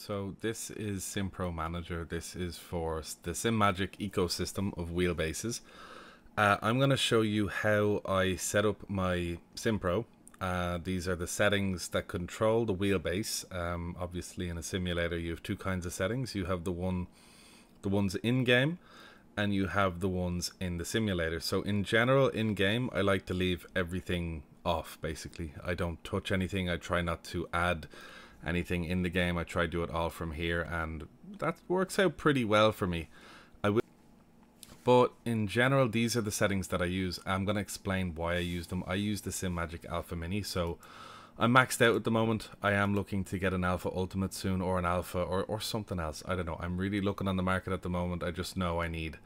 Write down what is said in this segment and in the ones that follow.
So this is SimPro Manager. This is for the Simagic ecosystem of wheelbases. Uh, I'm going to show you how I set up my SimPro. Uh, these are the settings that control the wheelbase. Um, obviously, in a simulator, you have two kinds of settings. You have the one, the ones in game, and you have the ones in the simulator. So in general, in game, I like to leave everything off. Basically, I don't touch anything. I try not to add anything in the game. I try to do it all from here, and that works out pretty well for me. I will, but in general, these are the settings that I use. I'm going to explain why I use them. I use the Simagic Alpha Mini, so I'm maxed out at the moment. I am looking to get an Alpha Ultimate soon, or an Alpha, or, or something else. I don't know. I'm really looking on the market at the moment. I just know I need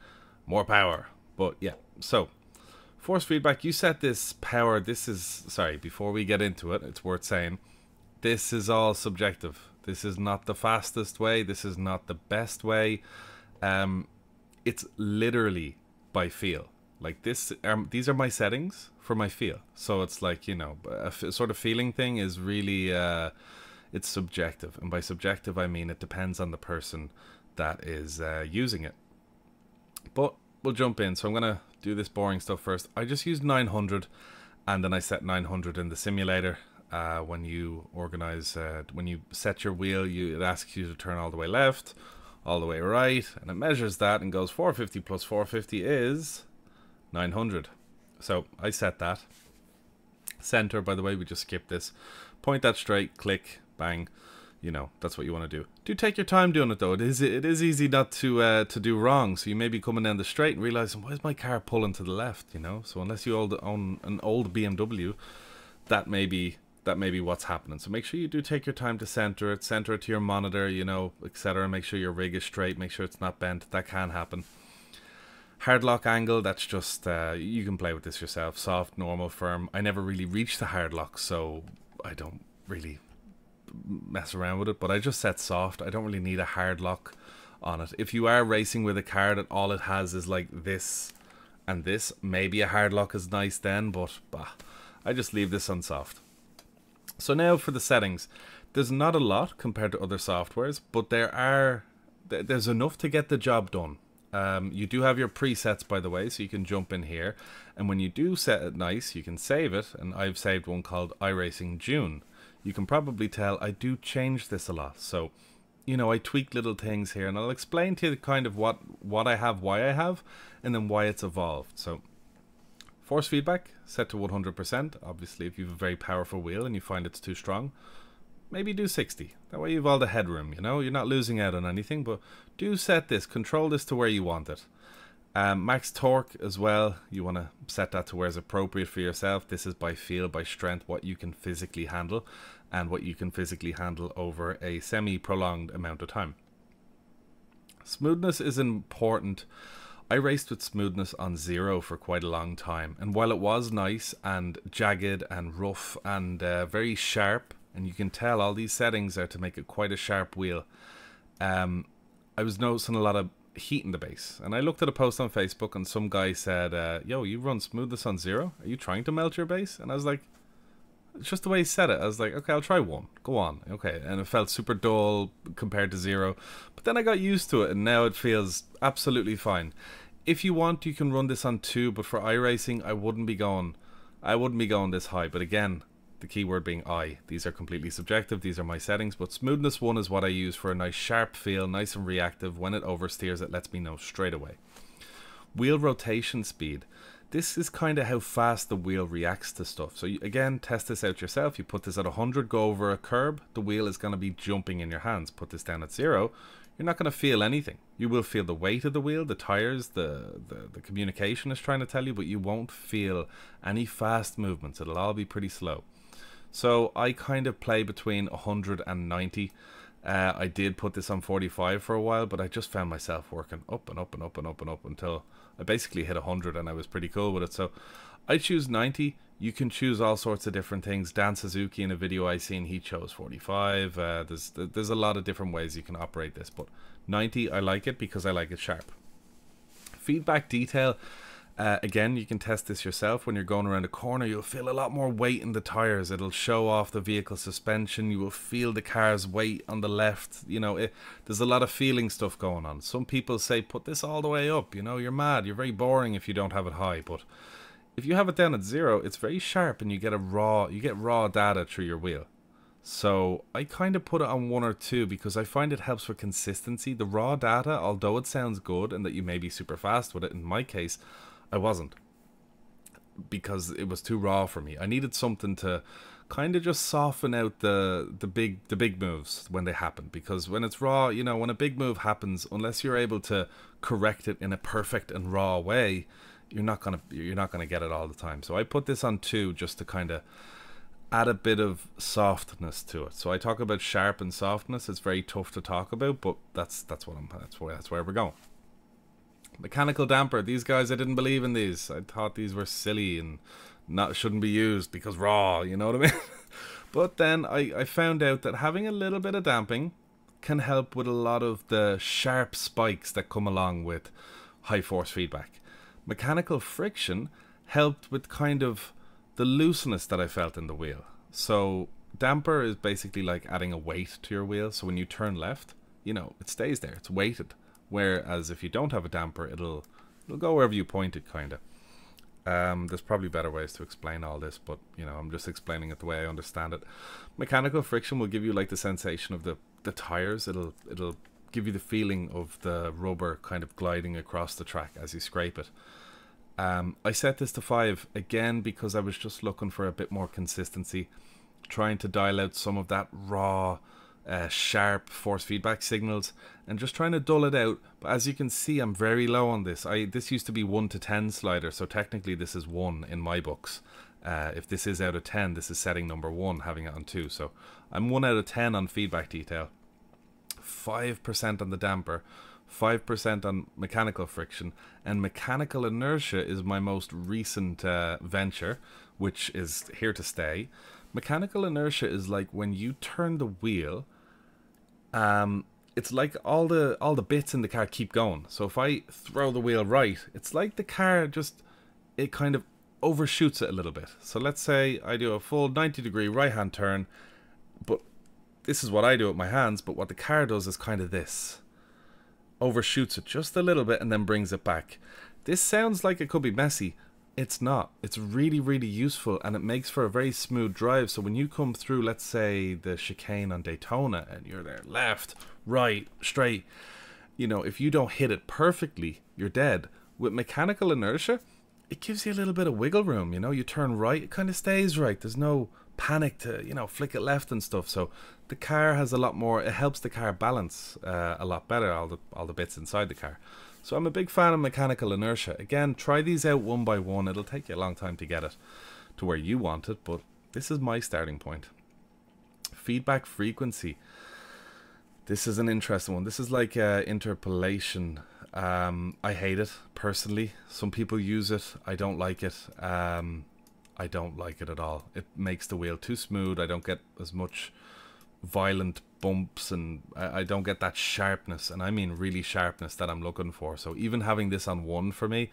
more power. But yeah, so force feedback. You set this power. This is sorry. Before we get into it, it's worth saying this is all subjective. This is not the fastest way. This is not the best way. Um, it's literally by feel. Like this, um, these are my settings for my feel. So it's like you know, a sort of feeling thing is really, uh, it's subjective, and by subjective I mean it depends on the person that is uh, using it. But we'll jump in. So I'm gonna do this boring stuff first. I just used 900, and then I set 900 in the simulator uh, when you organize, uh, when you set your wheel, you it asks you to turn all the way left, all the way right, and it measures that and goes 450 plus 450 is 900. So I set that. Center, by the way, we just skipped this. Point that straight, click, bang. You know, that's what you want to do. Do take your time doing it though. It is it is easy not to uh, to do wrong. So you may be coming down the straight and realizing why is my car pulling to the left? You know, so unless you own an old BMW, that may be that may be what's happening. So make sure you do take your time to center it, center it to your monitor, you know, etc. Make sure your rig is straight, make sure it's not bent. That can happen. Hard lock angle, that's just, uh, you can play with this yourself. Soft, normal, firm. I never really reached the hard lock, so I don't really mess around with it. But I just set soft. I don't really need a hard lock on it. If you are racing with a car that all it has is like this and this, maybe a hard lock is nice then, but bah, I just leave this on soft. So now for the settings. There's not a lot compared to other softwares, but there are there's enough to get the job done. Um, you do have your presets, by the way, so you can jump in here. And when you do set it nice, you can save it. And I've saved one called iRacing June. You can probably tell I do change this a lot. So, you know, I tweak little things here. And I'll explain to you kind of what, what I have, why I have, and then why it's evolved. So Force feedback set to 100%. Obviously, if you have a very powerful wheel and you find it's too strong, maybe do 60. That way you've all the headroom, you know? You're not losing out on anything, but do set this. Control this to where you want it. Um, max torque as well, you want to set that to where it's appropriate for yourself. This is by feel, by strength, what you can physically handle and what you can physically handle over a semi-prolonged amount of time. Smoothness is important I raced with smoothness on zero for quite a long time, and while it was nice and jagged and rough and uh, very sharp, and you can tell all these settings are to make it quite a sharp wheel, um, I was noticing a lot of heat in the base. And I looked at a post on Facebook, and some guy said, uh, "Yo, you run smoothness on zero? Are you trying to melt your base?" And I was like, it's just the way he said it. I was like, okay, I'll try one. Go on. Okay. And it felt super dull compared to zero. But then I got used to it and now it feels absolutely fine. If you want, you can run this on two, but for iRacing, I wouldn't be going I wouldn't be going this high. But again, the keyword being I. These are completely subjective. These are my settings. But smoothness one is what I use for a nice sharp feel, nice and reactive. When it oversteers, it lets me know straight away. Wheel rotation speed this is kind of how fast the wheel reacts to stuff. So you, again, test this out yourself. You put this at 100, go over a curb, the wheel is going to be jumping in your hands. Put this down at zero, you're not going to feel anything. You will feel the weight of the wheel, the tires, the, the, the communication is trying to tell you, but you won't feel any fast movements. It'll all be pretty slow. So I kind of play between 100 and 90. Uh, I did put this on 45 for a while, but I just found myself working up and up and up and up and up until I basically hit 100 and I was pretty cool with it. So I choose 90. You can choose all sorts of different things. Dan Suzuki in a video I seen, he chose 45. Uh, there's there's a lot of different ways you can operate this, but 90 I like it because I like it sharp. Feedback detail. Uh, again, you can test this yourself when you're going around a corner. You'll feel a lot more weight in the tires. It'll show off the vehicle suspension. You will feel the car's weight on the left. You know, it, there's a lot of feeling stuff going on. Some people say put this all the way up. You know, you're mad. You're very boring if you don't have it high. But if you have it down at zero, it's very sharp and you get a raw. You get raw data through your wheel. So I kind of put it on one or two because I find it helps for consistency. The raw data, although it sounds good and that you may be super fast with it, in my case, I wasn't because it was too raw for me. I needed something to kind of just soften out the the big the big moves when they happen because when it's raw, you know, when a big move happens, unless you're able to correct it in a perfect and raw way, you're not going to you're not to get it all the time. So I put this on 2 just to kind of add a bit of softness to it. So I talk about sharp and softness. It's very tough to talk about, but that's that's what I'm that's where that's where we're going. Mechanical damper. These guys, I didn't believe in these. I thought these were silly and not shouldn't be used because raw. You know what I mean? but then I I found out that having a little bit of damping can help with a lot of the sharp spikes that come along with high force feedback. Mechanical friction helped with kind of the looseness that I felt in the wheel. So damper is basically like adding a weight to your wheel. So when you turn left, you know, it stays there. It's weighted. Whereas if you don't have a damper, it'll it'll go wherever you point it, kind of. Um, there's probably better ways to explain all this, but you know, I'm just explaining it the way I understand it. Mechanical friction will give you like the sensation of the the tires. It'll it'll give you the feeling of the rubber kind of gliding across the track as you scrape it. Um, I set this to 5 again because I was just looking for a bit more consistency, trying to dial out some of that raw, uh, sharp force feedback signals and just trying to dull it out. But as you can see, I'm very low on this. I This used to be 1 to 10 slider, so technically this is 1 in my books. Uh, if this is out of 10, this is setting number 1, having it on 2. So I'm 1 out of 10 on feedback detail, 5% on the damper, 5% on mechanical friction, and mechanical inertia is my most recent uh, venture, which is here to stay. Mechanical inertia is like when you turn the wheel, um, it's like all the all the bits in the car keep going. So if I throw the wheel right, it's like the car just it kind of overshoots it a little bit. So let's say I do a full 90 degree right hand turn, but this is what I do with my hands, but what the car does is kind of this overshoots it just a little bit and then brings it back. This sounds like it could be messy. It's not. It's really, really useful and it makes for a very smooth drive. So when you come through, let's say, the chicane on Daytona and you're there left, right, straight, you know, if you don't hit it perfectly, you're dead. With mechanical inertia, it gives you a little bit of wiggle room, you know, you turn right, it kind of stays right. There's no panic to you know flick it left and stuff. So the car has a lot more. It helps the car balance uh, a lot better. All the all the bits inside the car. So I'm a big fan of mechanical inertia. Again, try these out one by one. It'll take you a long time to get it to where you want it, but this is my starting point. Feedback frequency. This is an interesting one. This is like uh, interpolation. Um, I hate it personally. Some people use it. I don't like it. Um, I don't like it at all. It makes the wheel too smooth. I don't get as much violent bumps and I, I don't get that sharpness and I mean really sharpness that I'm looking for. So even having this on one for me,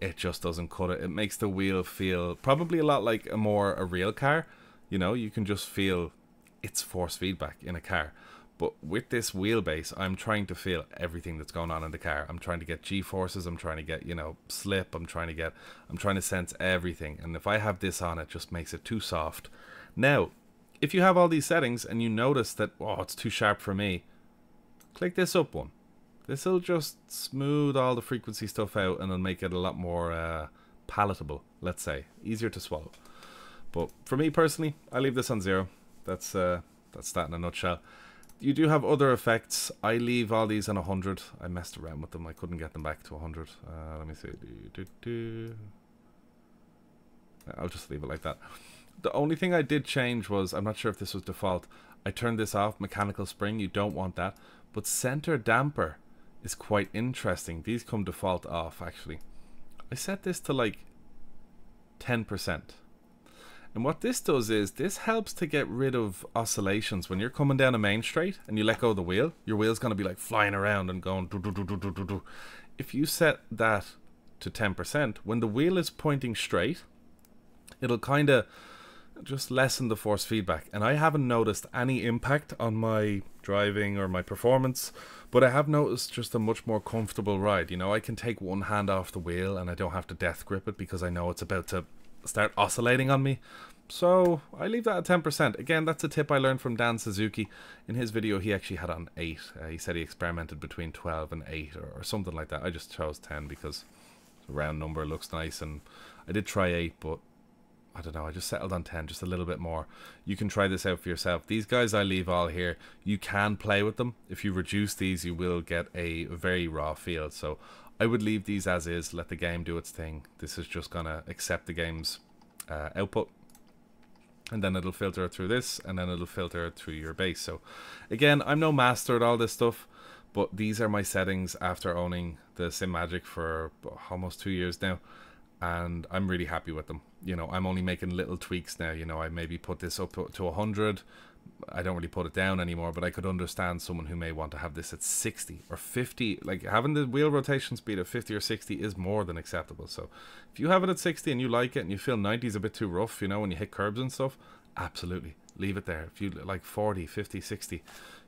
it just doesn't cut it. It makes the wheel feel probably a lot like a more a real car. You know, you can just feel its force feedback in a car. But with this wheelbase, I'm trying to feel everything that's going on in the car. I'm trying to get G forces. I'm trying to get, you know, slip. I'm trying to get, I'm trying to sense everything. And if I have this on, it just makes it too soft. Now, if you have all these settings and you notice that, oh, it's too sharp for me, click this up one. This will just smooth all the frequency stuff out and it'll make it a lot more uh, palatable, let's say. Easier to swallow. But for me personally, I leave this on zero. That's, uh, that's that in a nutshell you do have other effects. I leave all these on 100. I messed around with them. I couldn't get them back to 100. Uh, let me see. Do, do, do. I'll just leave it like that. The only thing I did change was, I'm not sure if this was default, I turned this off, mechanical spring, you don't want that. But center damper is quite interesting. These come default off, actually. I set this to like 10%. And what this does is this helps to get rid of oscillations. When you're coming down a main straight and you let go of the wheel, your wheel's going to be like flying around and going do, do, do, do, do, do, do. If you set that to 10%, when the wheel is pointing straight, it'll kind of just lessen the force feedback. And I haven't noticed any impact on my driving or my performance, but I have noticed just a much more comfortable ride. You know, I can take one hand off the wheel and I don't have to death grip it because I know it's about to start oscillating on me. So I leave that at 10%. Again, that's a tip I learned from Dan Suzuki. In his video, he actually had on 8. Uh, he said he experimented between 12 and 8 or, or something like that. I just chose 10 because the round number looks nice. And I did try 8, but I don't know, I just settled on 10, just a little bit more. You can try this out for yourself. These guys I leave all here, you can play with them. If you reduce these, you will get a very raw feel. So I would leave these as is, let the game do its thing. This is just going to accept the game's uh, output. And then it'll filter through this, and then it'll filter through your base. So again, I'm no master at all this stuff, but these are my settings after owning the Simagic for almost two years now and I'm really happy with them. You know, I'm only making little tweaks now. You know, I maybe put this up to, to 100. I don't really put it down anymore, but I could understand someone who may want to have this at 60 or 50. Like having the wheel rotation speed at 50 or 60 is more than acceptable. So if you have it at 60 and you like it and you feel 90 is a bit too rough, you know, when you hit curbs and stuff, absolutely leave it there. If you like 40, 50, 60,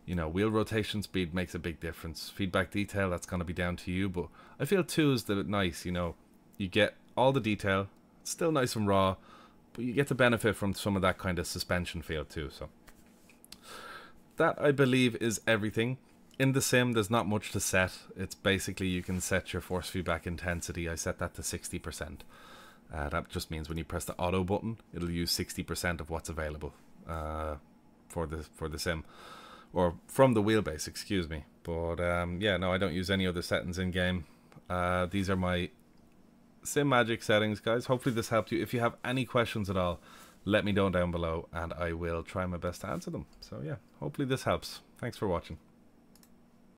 you know, wheel rotation speed makes a big difference. Feedback detail, that's going to be down to you. But I feel two is the nice, you know, you get all the detail, It's still nice and raw, but you get to benefit from some of that kind of suspension feel too. So that I believe is everything. In the sim, there's not much to set. It's basically you can set your force feedback intensity. I set that to 60%. Uh, that just means when you press the auto button, it'll use 60% of what's available uh, for the for the sim, or from the wheelbase. Excuse me. But um, yeah, no, I don't use any other settings in game. Uh, these are my Simagic settings, guys. Hopefully this helped you. If you have any questions at all, let me know down below and I will try my best to answer them. So yeah, hopefully this helps. Thanks for watching.